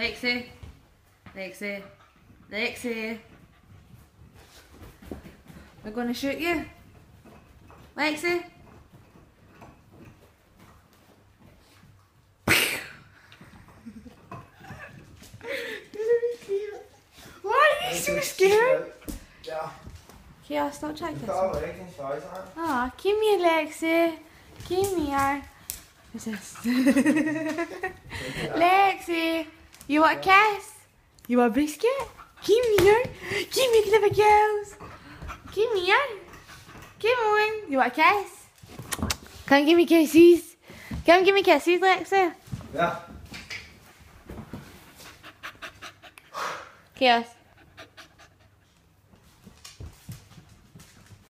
Lexi. Lexi. Lexi. We're gonna shoot you. Lexi. Why are you so scared? Yeah, stop Du checking. tar bare ikke en slice her. Aw, come here, Lexi. Come here. Who's this? Lexi, you want a kiss? You want a biscuit? Come here. Come here, clever girls. Come here. Come on. You want a kiss? Come give me kisses. Come give me kisses, Lexi. Yeah. Kiss.